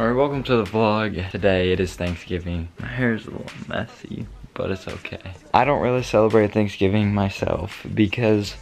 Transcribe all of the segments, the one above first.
Alright, welcome to the vlog. Today it is Thanksgiving. My hair is a little messy, but it's okay. I don't really celebrate Thanksgiving myself because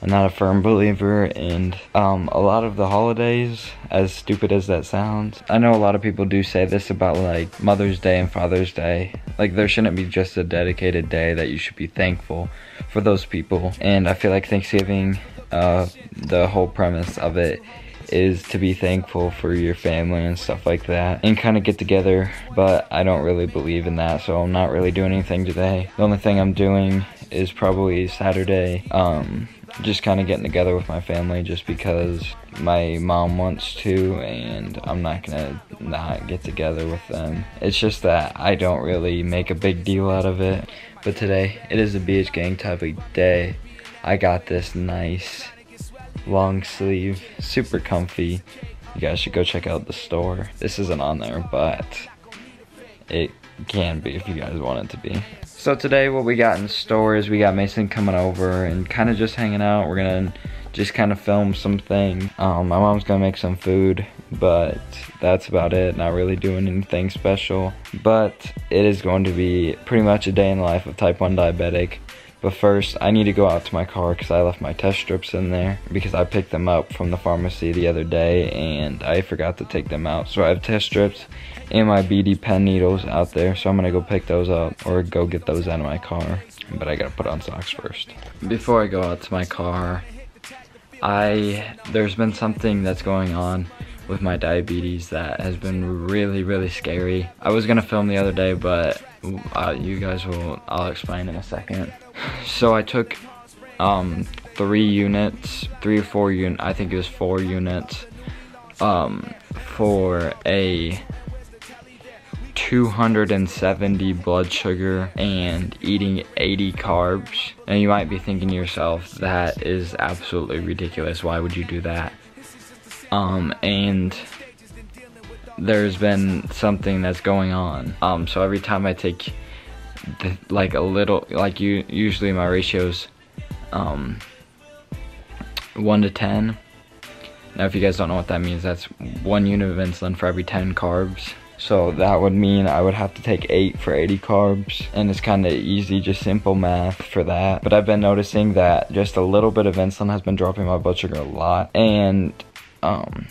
I'm not a firm believer in um, a lot of the holidays, as stupid as that sounds. I know a lot of people do say this about like Mother's Day and Father's Day. Like there shouldn't be just a dedicated day that you should be thankful for those people. And I feel like Thanksgiving, uh, the whole premise of it is to be thankful for your family and stuff like that and kind of get together but I don't really believe in that so I'm not really doing anything today the only thing I'm doing is probably Saturday um just kind of getting together with my family just because my mom wants to and I'm not gonna not get together with them. It's just that I don't really make a big deal out of it. But today, it is a BH Gang type of day. I got this nice long sleeve, super comfy. You guys should go check out the store. This isn't on there, but it can be if you guys want it to be. So today what we got in store is we got Mason coming over and kind of just hanging out. We're gonna just kind of film something. Um, my mom's gonna make some food, but that's about it. Not really doing anything special. But it is going to be pretty much a day in the life of type 1 diabetic. But first, I need to go out to my car because I left my test strips in there because I picked them up from the pharmacy the other day and I forgot to take them out. So I have test strips and my BD pen needles out there. So I'm gonna go pick those up or go get those out of my car. But I gotta put on socks first. Before I go out to my car, I there's been something that's going on with my diabetes that has been really really scary. I was gonna film the other day but uh, you guys will I'll explain in a second. So I took um, three units, three or four unit, I think it was four units um, for a 270 blood sugar and eating 80 carbs. And you might be thinking to yourself, that is absolutely ridiculous. Why would you do that? Um, and there's been something that's going on. Um, so every time I take the, like a little, like you, usually my ratios, um, one to 10. Now if you guys don't know what that means, that's one unit of insulin for every 10 carbs. So that would mean I would have to take 8 for 80 carbs. And it's kind of easy, just simple math for that. But I've been noticing that just a little bit of insulin has been dropping my blood sugar a lot. And um,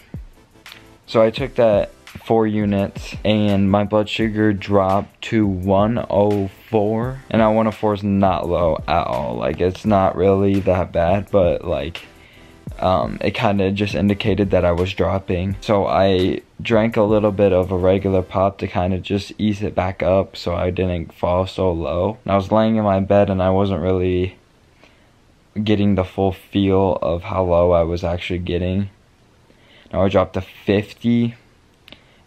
so I took that 4 units and my blood sugar dropped to 104. And that 104 is not low at all. Like it's not really that bad, but like um, it kind of just indicated that I was dropping. So I drank a little bit of a regular pop to kind of just ease it back up so I didn't fall so low. And I was laying in my bed and I wasn't really getting the full feel of how low I was actually getting. Now I dropped to 50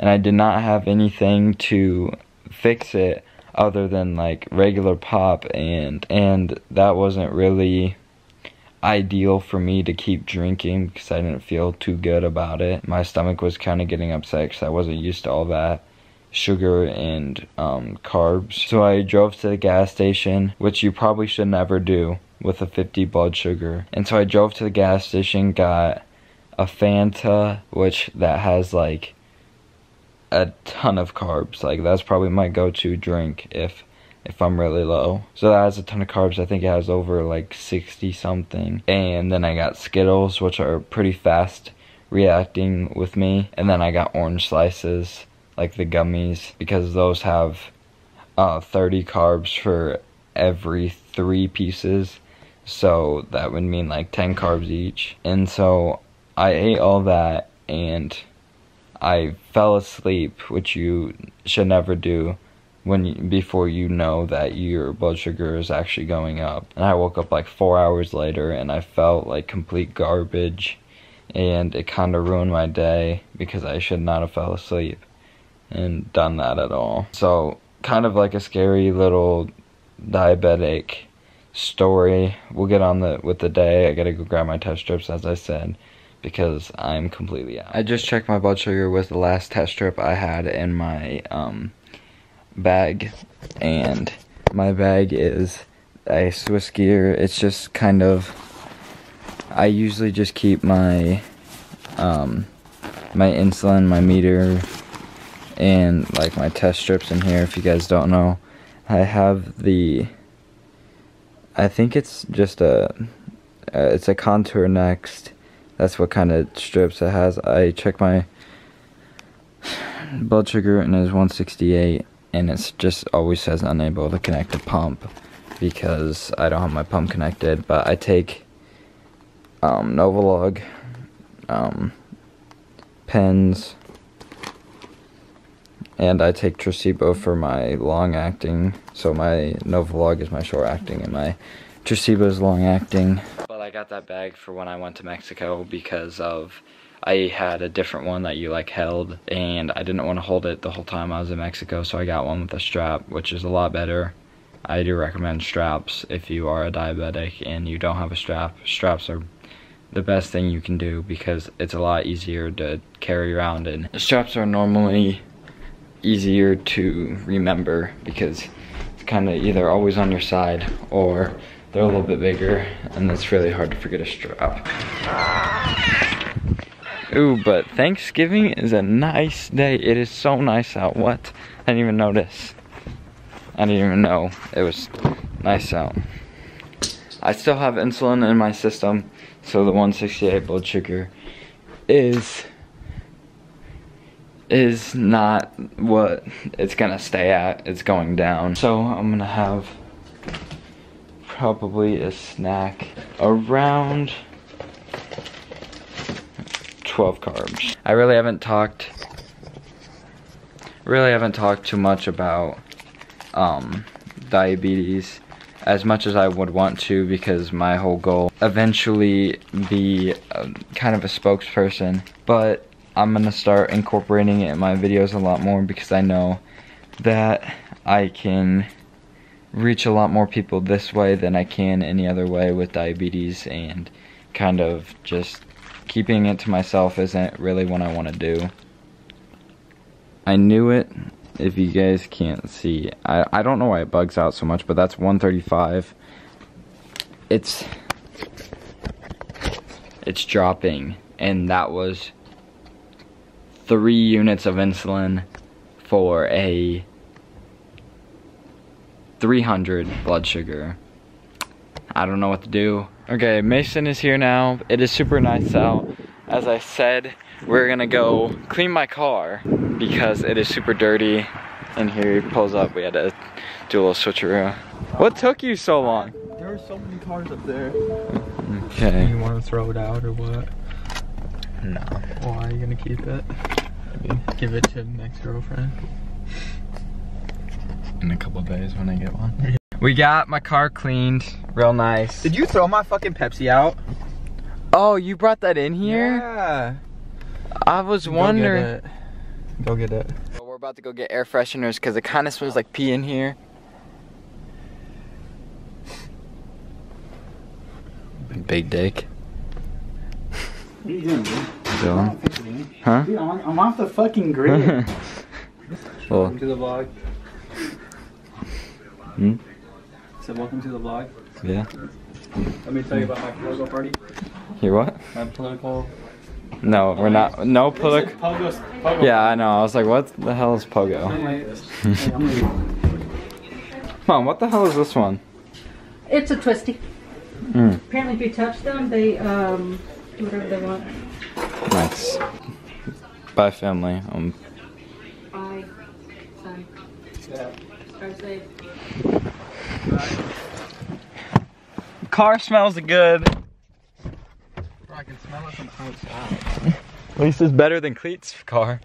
and I did not have anything to fix it other than like regular pop and and that wasn't really ideal for me to keep drinking because I didn't feel too good about it. My stomach was kind of getting upset because I wasn't used to all that sugar and um, carbs. So I drove to the gas station, which you probably should never do with a 50 blood sugar. And so I drove to the gas station, got a Fanta, which that has like a ton of carbs. Like that's probably my go-to drink if if I'm really low. So that has a ton of carbs. I think it has over like 60 something. And then I got Skittles, which are pretty fast reacting with me. And then I got orange slices, like the gummies, because those have uh, 30 carbs for every three pieces. So that would mean like 10 carbs each. And so I ate all that and I fell asleep, which you should never do when before you know that your blood sugar is actually going up. And I woke up like four hours later and I felt like complete garbage and it kind of ruined my day because I should not have fell asleep and done that at all. So kind of like a scary little diabetic story. We'll get on the with the day. I gotta go grab my test strips as I said because I'm completely out. I just checked my blood sugar with the last test strip I had in my um bag and my bag is a Swiss gear. It's just kind of I usually just keep my um my insulin, my meter and like my test strips in here if you guys don't know. I have the I think it's just a uh, it's a contour next. That's what kind of strips it has. I check my blood sugar and it's 168 and it just always says unable to connect the pump because I don't have my pump connected but I take um, Novolog um, pens and I take Tresiba for my long acting so my Novolog is my short acting and my Tresiba is long acting I got that bag for when I went to Mexico because of I had a different one that you like held and I didn't want to hold it the whole time I was in Mexico so I got one with a strap which is a lot better. I do recommend straps if you are a diabetic and you don't have a strap. Straps are the best thing you can do because it's a lot easier to carry around and straps are normally easier to remember because it's kind of either always on your side or they're a little bit bigger and it's really hard to forget a strap. Ooh, but Thanksgiving is a nice day. It is so nice out. What? I didn't even notice. I didn't even know it was nice out. I still have insulin in my system, so the 168 blood sugar is is not what it's gonna stay at. It's going down. So I'm gonna have probably a snack around 12 carbs. I really haven't talked, really haven't talked too much about um, diabetes as much as I would want to because my whole goal eventually be a, kind of a spokesperson but I'm gonna start incorporating it in my videos a lot more because I know that I can reach a lot more people this way than I can any other way with diabetes and kind of just keeping it to myself isn't really what I want to do. I knew it, if you guys can't see. I, I don't know why it bugs out so much, but that's 135. It's, it's dropping, and that was three units of insulin for a 300 blood sugar. I don't know what to do. Okay, Mason is here now. It is super nice out. As I said, we're gonna go clean my car because it is super dirty. And here he pulls up. We had to do a little switcheroo. What took you so long? There are so many cars up there. Okay. You want to throw it out or what? No. Why are you gonna keep it? Maybe give it to the next girlfriend. In a couple days when I get one. We got my car cleaned, real nice. Did you throw my fucking Pepsi out? Oh, you brought that in here? Yeah. I was wondering. Go get it. Go get it. Well, we're about to go get air fresheners because it kind of smells like pee in here. Big dick. What are you doing, dude? Dylan. Huh? Dude, I'm, I'm off the fucking grid. well, Welcome to the vlog. Hmm? So welcome to the vlog. yeah. Let me tell you about my political party. Here what? My political. No, we're not. No political. Pogo, pogo. Yeah, I know. I was like, what the hell is Pogo? Hey, I'm gonna- Mom, what the hell is this one? It's a twisty. Mm. Apparently, if you touch them, they um do whatever they want. Nice. Bye, family. Um, car smells good. Bro, I can smell it from outside. At least it's better than Cleet's car.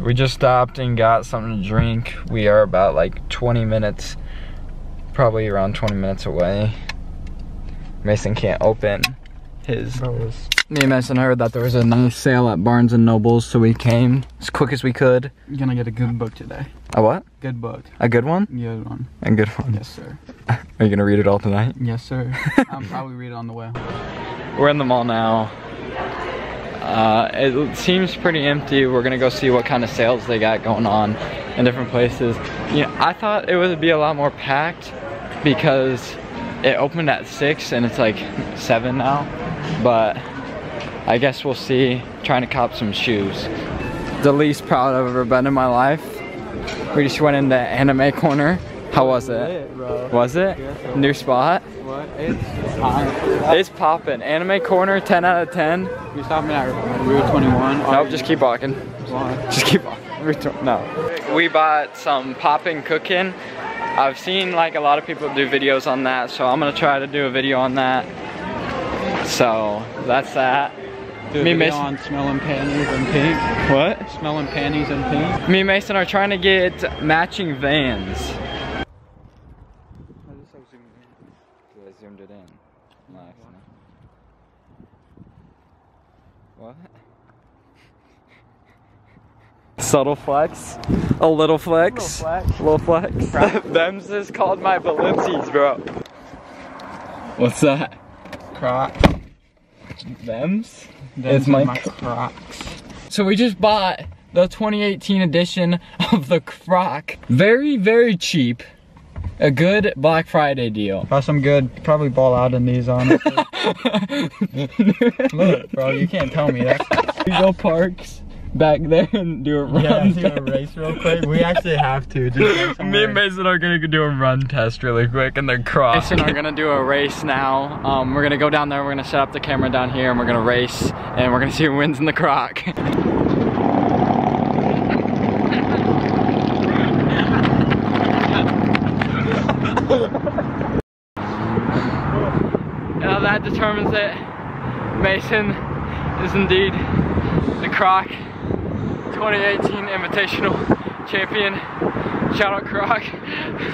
We just stopped and got something to drink. We are about like 20 minutes, probably around 20 minutes away. Mason can't open his. Me and Mason heard that there was a nice sale at Barnes and Nobles, so we came as quick as we could. You're gonna get a good book today. A what? Good book. A good one? Good one. A good one. Yes, sir. Are you gonna read it all tonight? Yes, sir. I'll probably read it on the way. We're in the mall now. Uh, it seems pretty empty. We're gonna go see what kind of sales they got going on in different places. You know, I thought it would be a lot more packed because it opened at six and it's like seven now. But I guess we'll see. Trying to cop some shoes. the least proud I've ever been in my life. We just went into anime corner. How was it? bro. Was it? New spot? What? It's hot. It's popping. Anime corner, 10 out of 10. We stopped at Rue 21. Nope, just keep walking. Why? Just keep walking. No. We bought some popping cooking. I've seen like a lot of people do videos on that, so I'm gonna try to do a video on that. So that's that. Do a Me video Mason- on smelling panties and pink. What? Smelling panties and pink. Me and Mason are trying to get matching vans. I zoomed it in. Nice. What? Subtle flex. A little flex. A Little flex. Them's is called my Balenci's, bro. What's that? Croc. Them's? Them's my- my Crocs. So we just bought the 2018 edition of the Croc. Very, very cheap. A good Black Friday deal. Got some good, probably ball out in these on. Look, bro, you can't tell me that. We go parks back there and do a run. Yeah, do a race real quick. We actually have to. Just Me and Mason are gonna do a run test really quick and then cross. Mason are gonna do a race now. Um, we're gonna go down there, we're gonna set up the camera down here and we're gonna race and we're gonna see who wins in the croc. Now that determines it. Mason is indeed the croc 2018 Invitational Champion. Shout out Croc.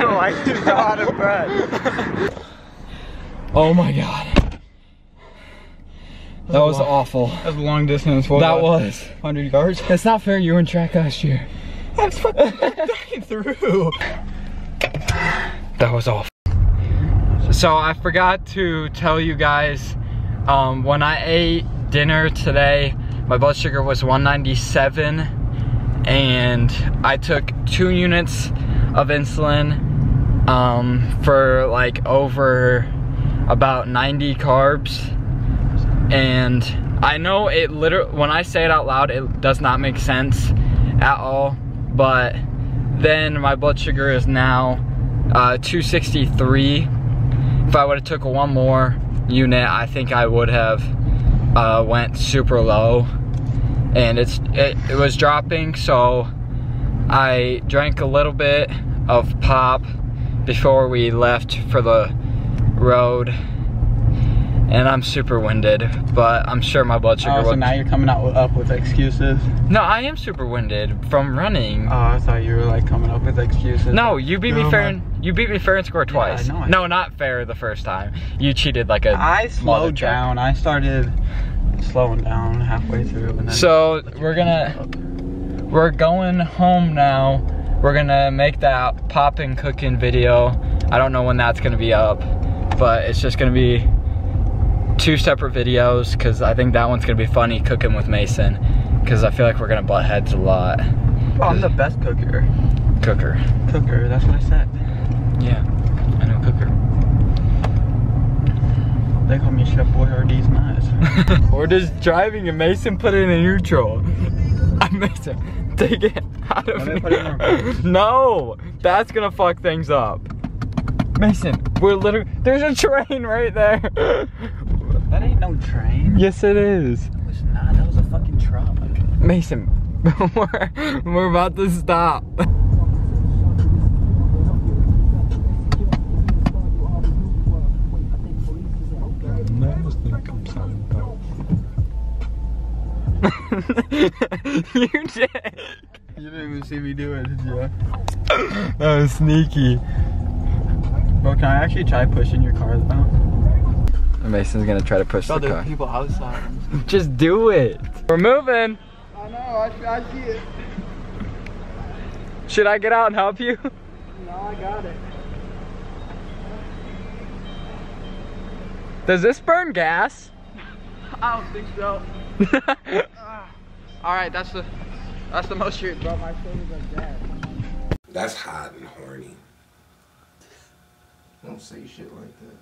like to go out of breath. Oh my god. That was awful. That's a long distance. What, That was. 100 yards. It's not fair, you were in track last year. That's fucking through. That was awful. So I forgot to tell you guys, um, when I ate dinner today, my blood sugar was 197 and I took two units of insulin um, for like over about 90 carbs. And I know it literally, when I say it out loud, it does not make sense at all. But then my blood sugar is now uh, 263. If I would have took one more unit, I think I would have uh, went super low. And it's it, it was dropping, so I drank a little bit of pop before we left for the road. And I'm super winded, but I'm sure my blood sugar Oh, so will- now you're coming out with, up with excuses? No, I am super winded from running. Oh, I thought you were like coming up with excuses. No, you beat me fair you beat me fair and square twice. I- no, not fair the first time. You cheated like a I slowed down. I started slowing down halfway through. And then So we're gonna we're going home now. We're gonna make that poppin' cooking video. I don't know when that's gonna be up, but it's just gonna be two separate videos because I think that one's gonna be funny cooking with Mason because I feel like we're gonna butt heads a lot. Oh, I'm the best cooker. Cooker. Cooker, that's what I said. Yeah, I know cooker. They call me Chef Boyardee's nice. We're just driving and Mason put it in neutral. I Mason, take it out of Let me put it in reverse. No, that's gonna fuck things up. Mason, we're literally, there's a train right there. that ain't no train. yes it is. It's not. That was a fucking truck. Mason, we're, we're about to stop. you did. You didn't even see me do it, did you? That was sneaky. Bro, can I actually try pushing your car though? Mason's gonna try to push Bro, the there's car. people outside. Just do it. We're moving. I know, I, I see it. Should I get out and help you? No, I got it. Does this burn gas? I don't think so. Alright, that's the that's the most you bro. My shoulders are dead. That's hot and horny. Don't say shit like that.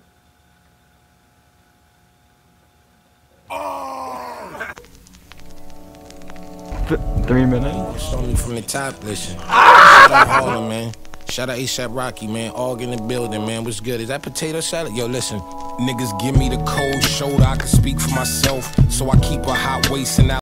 Th- three minutes. Show me from the top, listen. Ah! Shout out Harlem, man. Shout out ASAP Rocky, man. All in the building, man. What's good? Is that potato salad? Yo, listen. Niggas give me the cold shoulder. I can speak for myself. So I keep a hot waist and out.